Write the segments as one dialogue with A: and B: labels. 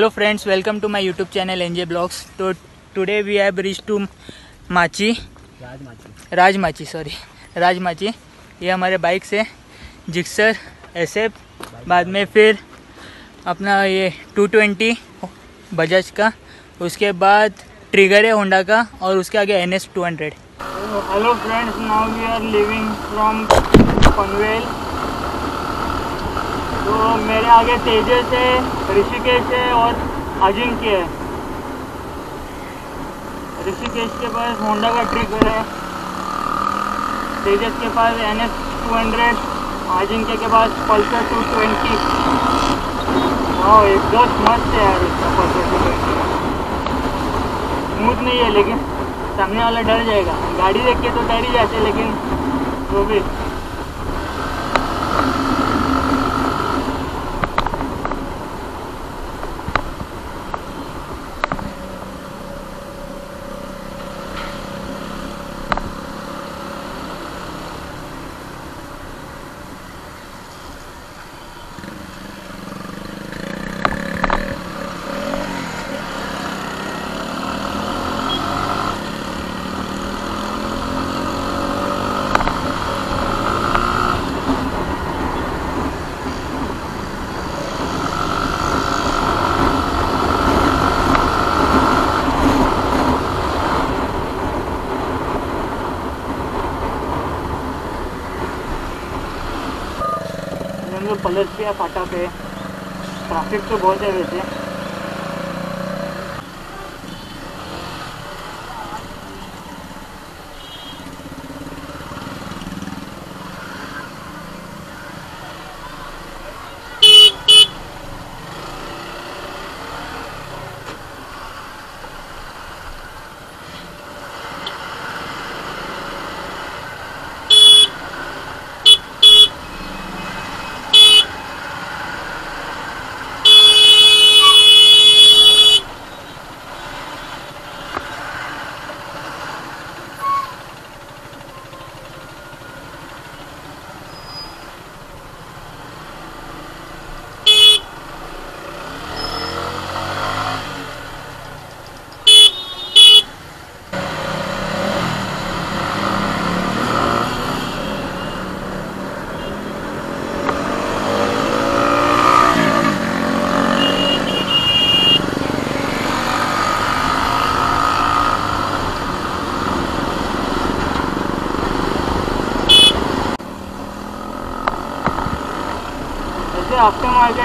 A: Hello friends welcome to my YouTube channel NJ blogs तो today we have reach to Machi
B: Rajmachi
A: sorry Rajmachi ये हमारे bike से Gixxer SF बाद में फिर अपना ये 220 बजाज का. उसके बाद ट्रिगर है होंडा का और उसके आगे N S two hundred hello friends now we are living from Panvel तो मेरे आगे तेजस है, ऋषिकेश है और अजिंक्य है। ऋषिकेश के पास होंडा का ट्रिगर है। तेजस के पास N S two hundred Ajinkya के पास पल्सर टू ट्वेंटी हाँ एकदम मस्त है यार उसका पल्सर टू ट्वेंटी स्मूथ नहीं है, लेकिन सामने वाला डर जाएगा। गाड़ी देख के तो डर ही जाते लेकिन वो भी। हम पे या फाटा पे। ट्रैफ़िक तो बहुत है। वैसे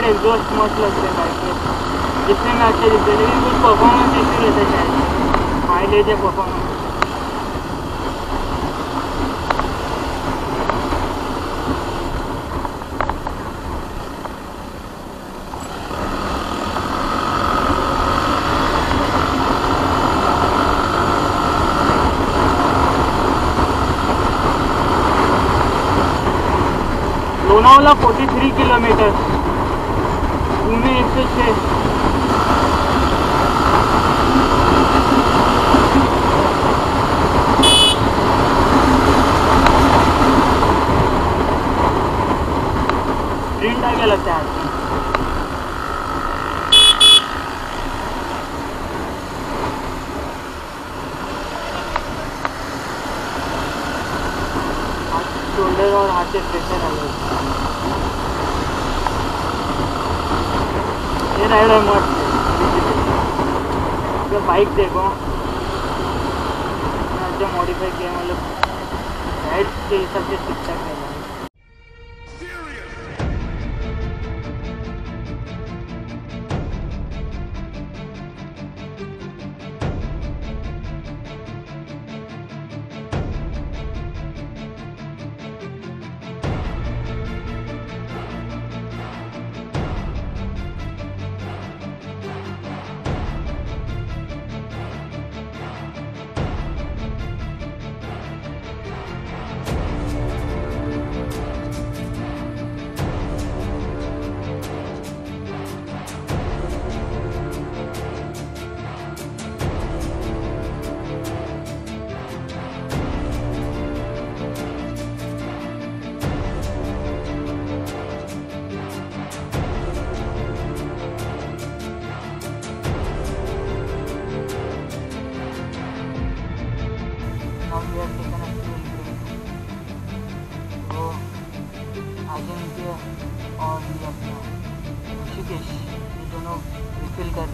A: मार्केट एग्जॉस्ट मस्त लगते हैं में अच्छे दिखते लेकिन कुछ परफॉर्मेंस इशू रहता है शायद mileage performance Lonavala 43 kilometre. Entonces,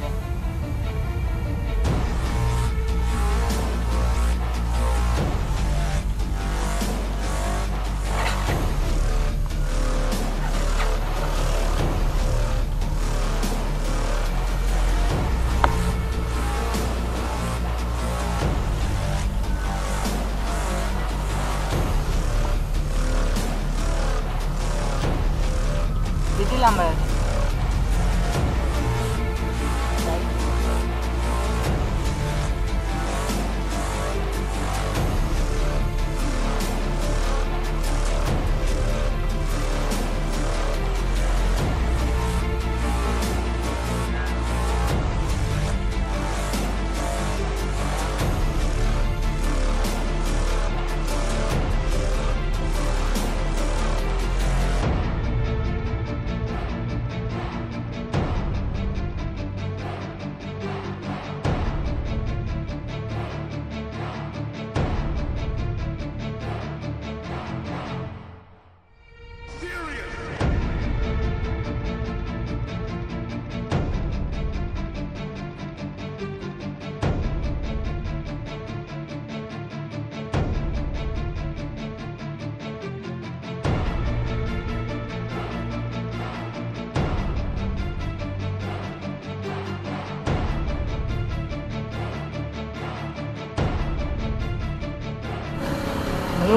A: Bye.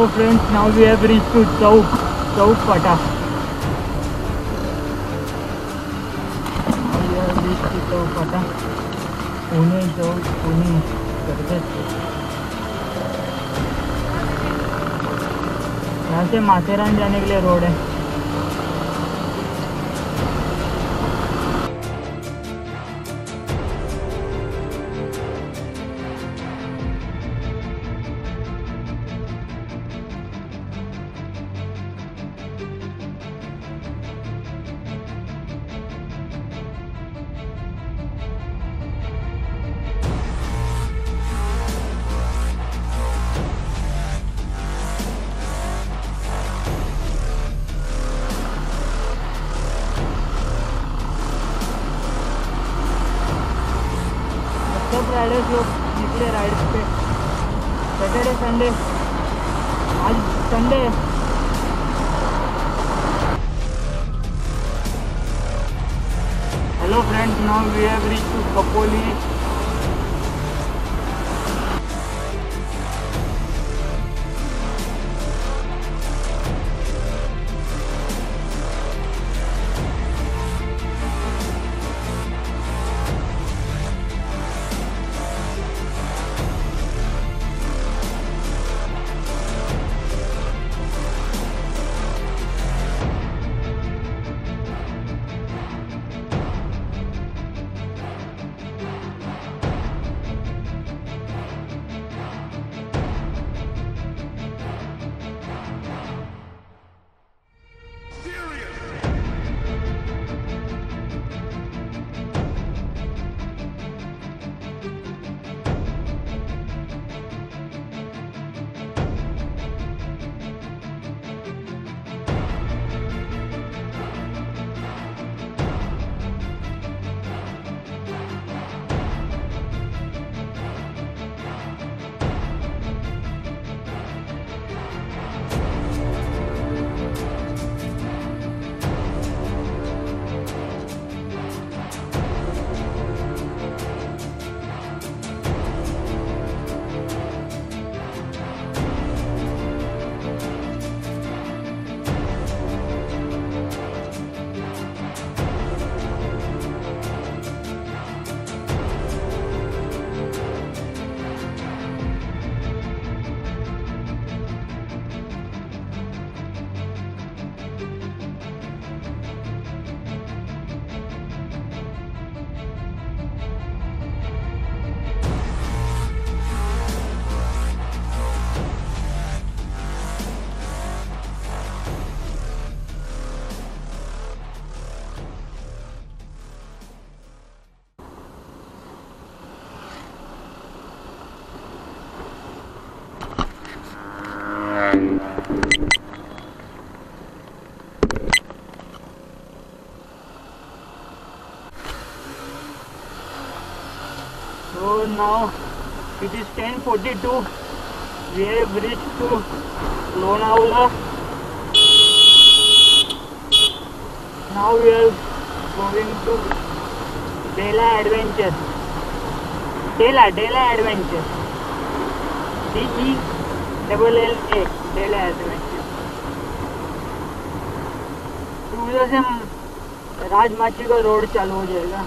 A: Hello friends, now we have reached to Chowk, Chowk Pata. We have reached to Chowk Pata. Pune Chowk Pune Karjat यहाँ से माथेरान जाने के लिए रोड है hello friends now now it is 10:42. We have reached to Lonavala. Now we are going to Dela Adventure. Dela, Dela Adventure. D E double L A, Dela Adventure. तो उधर से हम राजमाची का रोड चालू हो जाएगा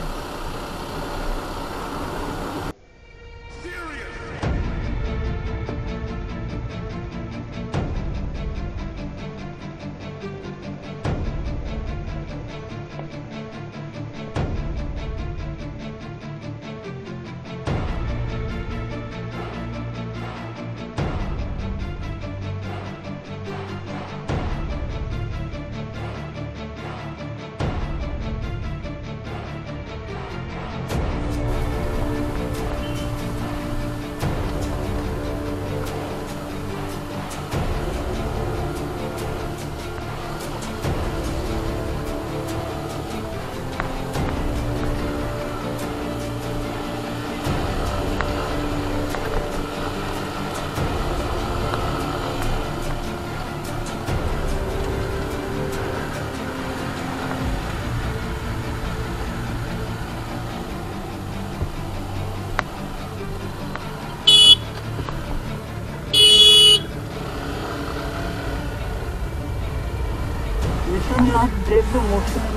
A: promotion.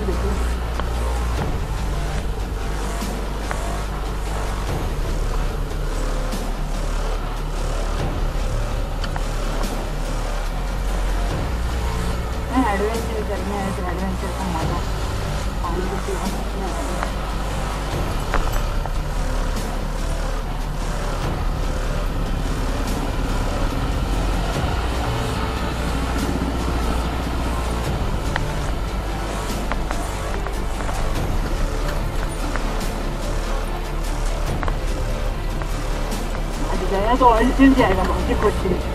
A: आज गया तो ऑयल चेंज जाएगा बाकी कुछ नहीं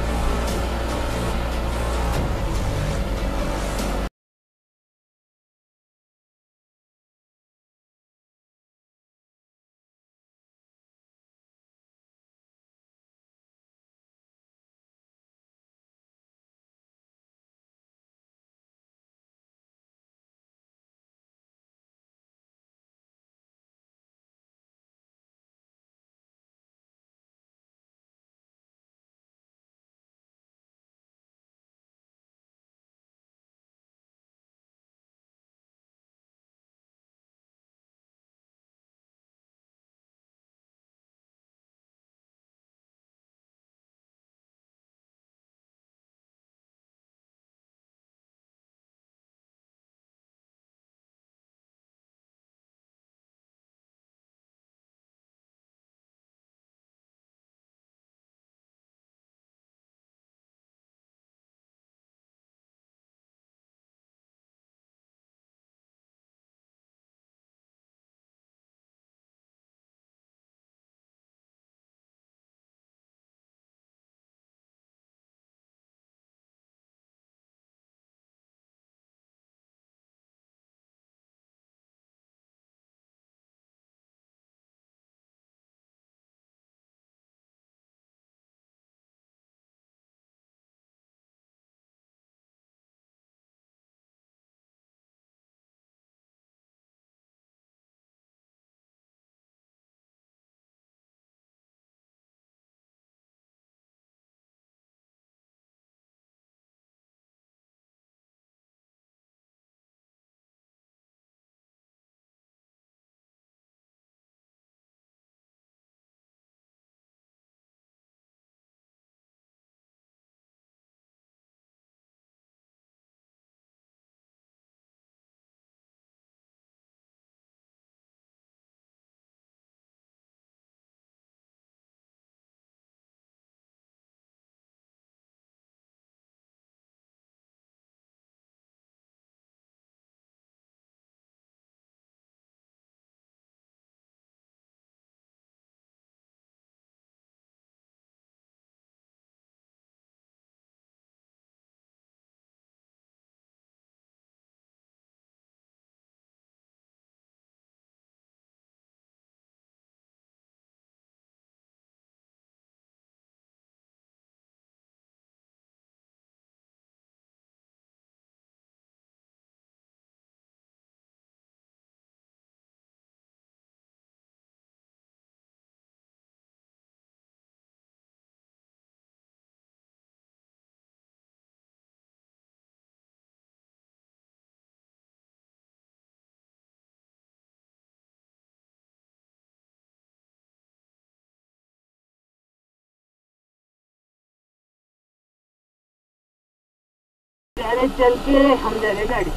A: चल के हम जा रहे गाड़ी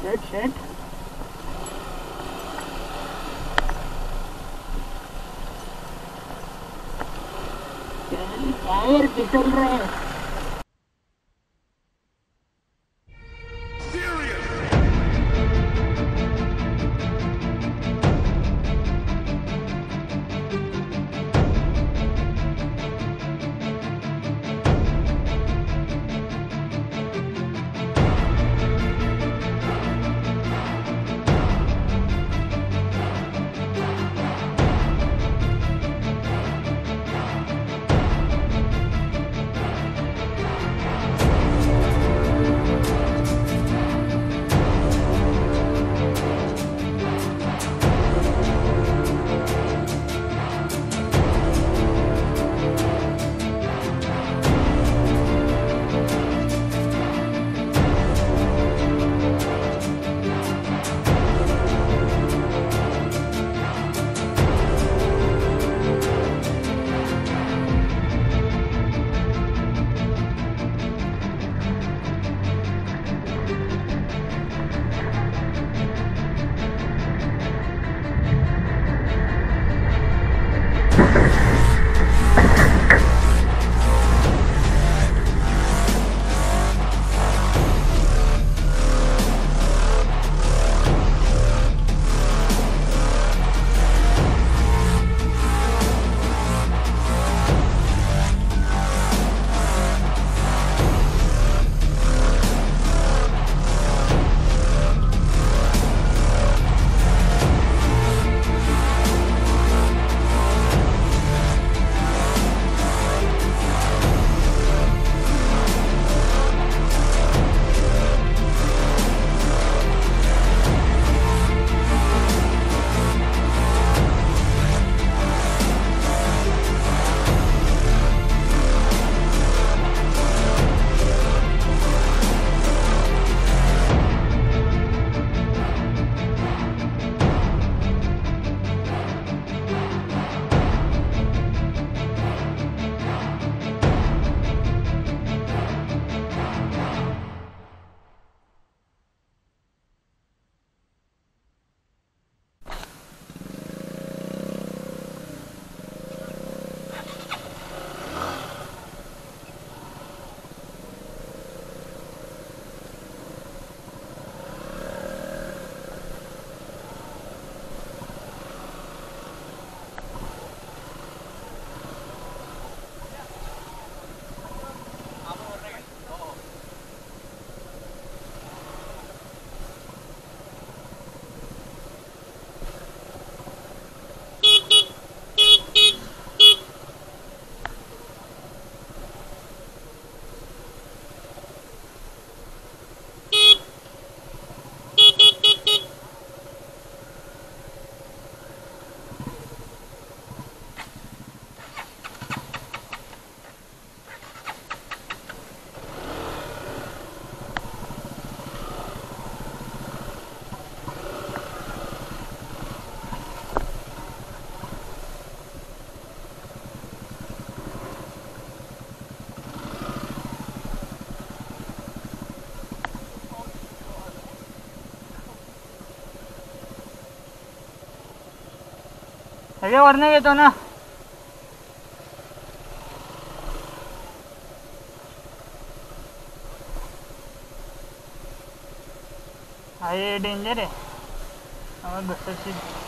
A: शेट शेट रहे हैं। हायवेवरनं येतो ना. आहे डेंजर आहे. घसरशील.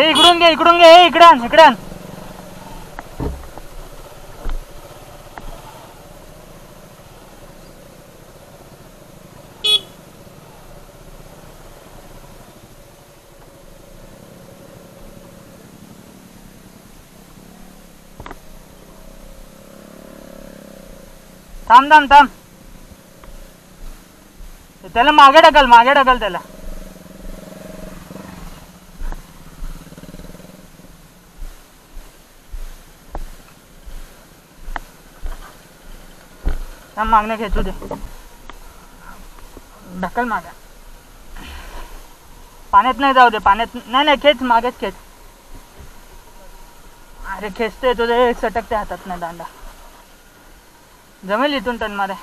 A: ए हे इकडून घे इकडून घे हे इकडे आण. थांब थांब थांब. त्याला मागे ढकल मागे ढकल त्याला. थांब मागणे खेचू दे. ढकल मागा. पाण्यात नाही जाऊ दे पाण्यात नाही नाही खेच मागेच खेच. अरे खेचतोय तुझे सटकते हातात नाही दांडा. जमेल इथून टन मारे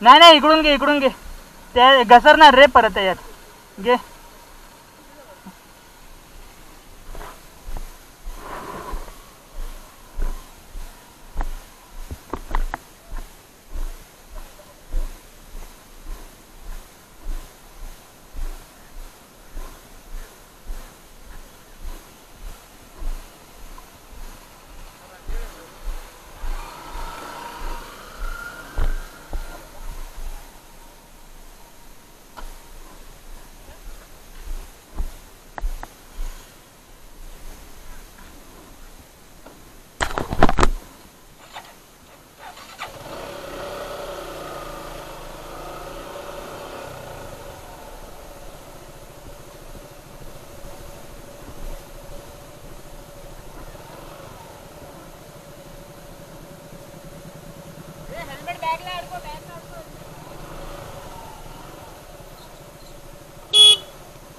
A: नाही नाही इकडून घे इकडून घे. ते घसरणार रे परत यात. घे.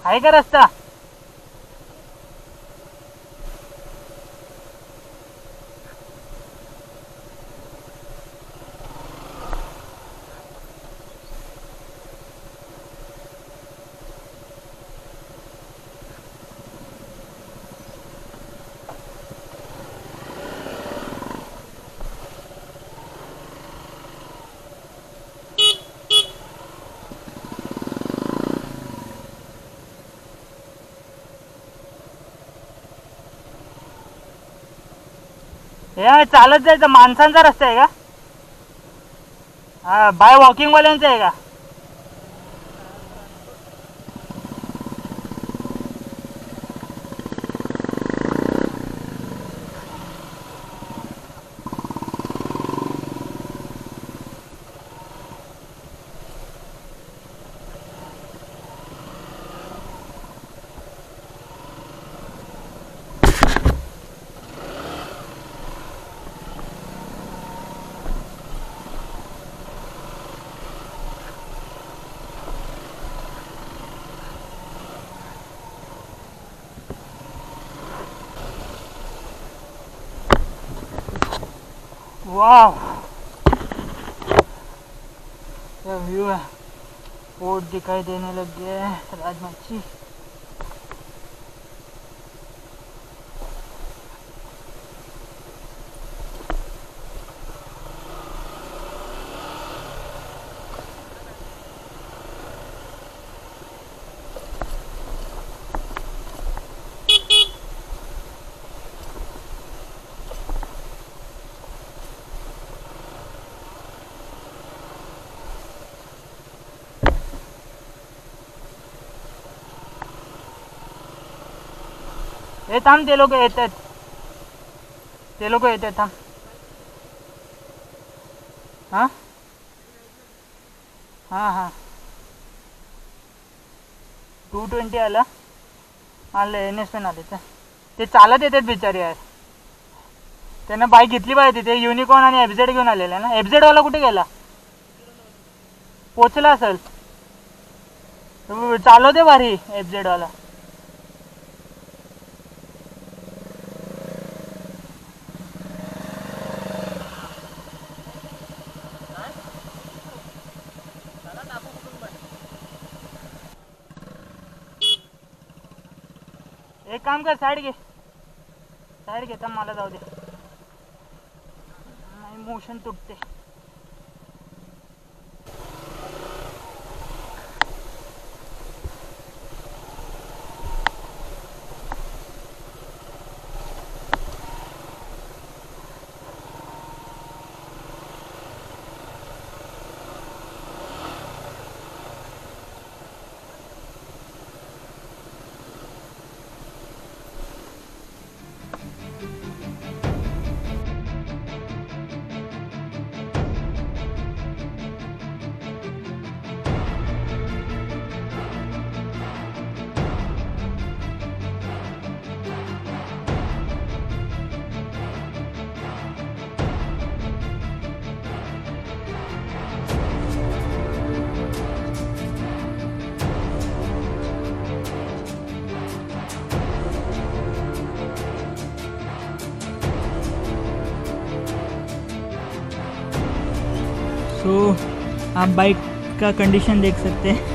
A: 早がした हे चालत जायचं. माणसांचा रस्ता आहे का? हा बाय वॉकिंग वाल्यांचा आहे का? वाह क्या व्यू है। पोर्ट दिखाई देने लग गया है। राजमाची। हे थांब ते लोक येत आहेत ते लोक येत आहेत थांब. हां? हां हां. टू ट्वेंटी आला. आलं एन एस पेन आले ते ते चालत येतात बिचारी यार. त्यांना बाईक घेतली पाहिजे तिथे. युनिकॉर्न आणि एफझेड घेऊन आलेला ना. एफझेडवाला कुठे गेला? पोचला असेल. चालवते भारी एफझेडवाला काम कर साईड घे साईड घेता मला जाऊ दे। मोशन तुटते। आप बाइक का कंडीशन देख सकते हैं।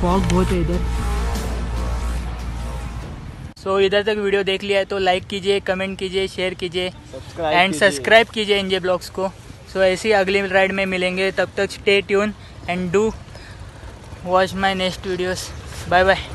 A: फॉग बहुत है इधर। So, इधर तक वीडियो देख लिया है तो लाइक कीजिए कमेंट कीजिए शेयर कीजिए एंड सब्सक्राइब कीजिए। एनजे ब्लॉग्स को। सो so, ऐसी अगली राइड में मिलेंगे। तब तक stay tune and do watch my next videos bye bye